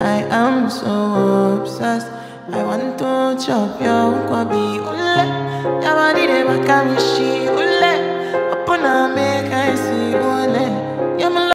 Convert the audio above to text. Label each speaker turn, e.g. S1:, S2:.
S1: I am so obsessed. I want to chop your kwabi ule. Yabadi de makamishi.